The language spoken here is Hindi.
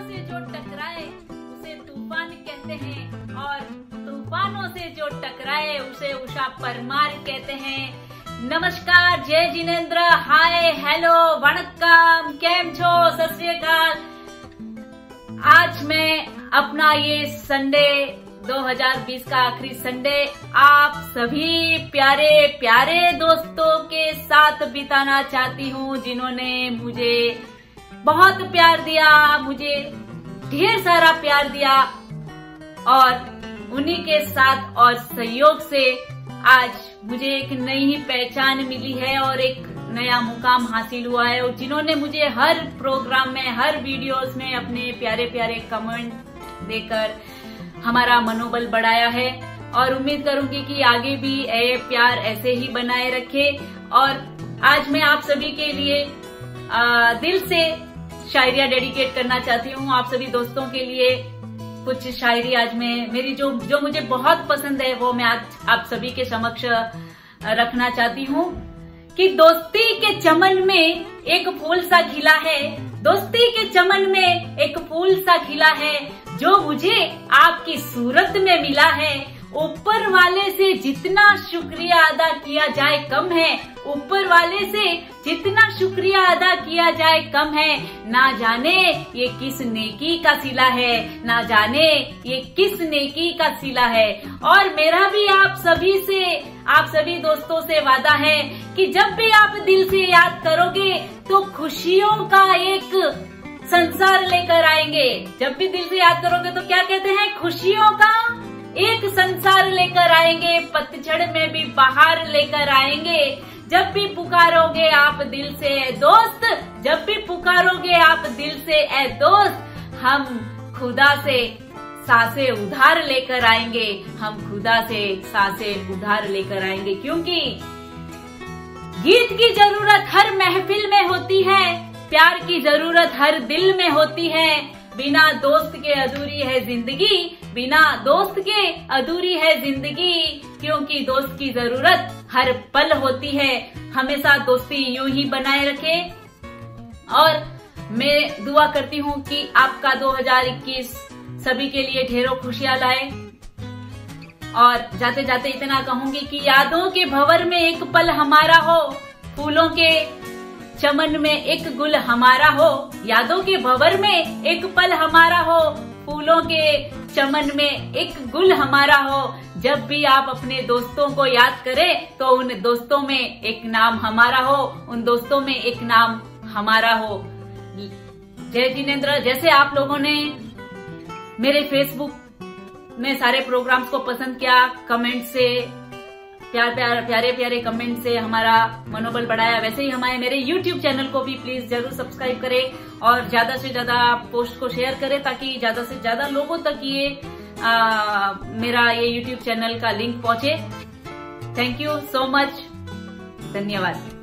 से जो टकराए, उसे तूफ़ान कहते हैं। और तूफानों से जो टकराए, उसे उषा परमार कहते हैं। नमस्कार, जय जिनेन्द्र। हाय, हेलो, वणक्कम। केम छो? सत आज मैं अपना ये संडे 2020 का आखिरी संडे आप सभी प्यारे प्यारे दोस्तों के साथ बिताना चाहती हूँ, जिन्होंने मुझे बहुत प्यार दिया मुझे ढेर सारा प्यार दिया और उन्हीं के साथ और सहयोग से आज मुझे एक नई पहचान मिली है और एक नया मुकाम हासिल हुआ है। और जिन्होंने मुझे हर प्रोग्राम में हर वीडियोस में अपने प्यारे प्यारे कमेंट देकर हमारा मनोबल बढ़ाया है और उम्मीद करूँगी कि आगे भी ये प्यार ऐसे ही बनाए रखे। और आज मैं आप सभी के लिए आ, दिल से शायरिया डेडिकेट करना चाहती हूँ। आप सभी दोस्तों के लिए कुछ शायरी आज मैं, मेरी जो जो मुझे बहुत पसंद है, वो मैं आज आप सभी के समक्ष रखना चाहती हूँ कि दोस्ती के चमन में एक फूल सा खिला है। दोस्ती के चमन में एक फूल सा खिला है, जो मुझे आपकी सूरत में मिला है। ऊपर वाले से जितना शुक्रिया अदा किया जाए कम है। ऊपर वाले से जितना शुक्रिया अदा किया जाए कम है। ना जाने ये किस नेकी का सिला है। ना जाने ये किस नेकी का सिला है। और मेरा भी आप सभी से, आप सभी दोस्तों से वादा है कि जब भी आप दिल से याद करोगे तो खुशियों का एक संसार लेकर आएँगे। जब भी दिल से याद करोगे तो क्या कहते हैं? खुशियों का एक संसार लेकर आएँगे, पतझड़ में भी बाहर लेकर आएँगे। जब भी पुकारोगे आप दिल से, ए दोस्त, जब भी पुकारोगे आप दिल से, ए दोस्त, हम खुदा से सासे उधार लेकर आएँगे, हम खुदा से सासे उधार लेकर आएँगे। क्योंकि गीत की ज़रूरत हर महफिल में होती है, प्यार की ज़रूरत हर दिल में होती है। बिना दोस्त के अधूरी है ज़िंदगी, बिना दोस्त के अधूरी है ज़िंदगी, क्योंकि दोस्त की ज़रूरत हर पल होती है। हमेशा दोस्ती यूँ ही बनाए रखे। और मैं दुआ करती हूँ कि आपका 2021 सभी के लिए ढेरों खुशियाँ लाए। और जाते जाते इतना कहूँगी कि यादों के भवर में एक पल हमारा हो, फूलों के चमन में एक गुल हमारा हो, यादों के भवर में एक पल हमारा हो, फूलों के चमन में एक गुल हमारा हो। जब भी आप अपने दोस्तों को याद करें तो उन दोस्तों में एक नाम हमारा हो, उन दोस्तों में एक नाम हमारा हो। जय जिनेन्द्र, जैसे आप लोगों ने मेरे फेसबुक में सारे प्रोग्राम्स को पसंद किया कमेंट से प्यार प्यार प्यारे प्यारे कमेंट से हमारा मनोबल बढ़ाया। वैसे ही हमारे मेरे यूट्यूब चैनल को भी प्लीज़ ज़रूर सब्सक्राइब करें और ज़्यादा से ज़्यादा पोस्ट को शेयर करें ताकि ज़्यादा से ज़्यादा लोगों तक ये आ, मेरा ये यूट्यूब चैनल का लिंक पहुँचे। थैंक यू सो मच धन्यवाद।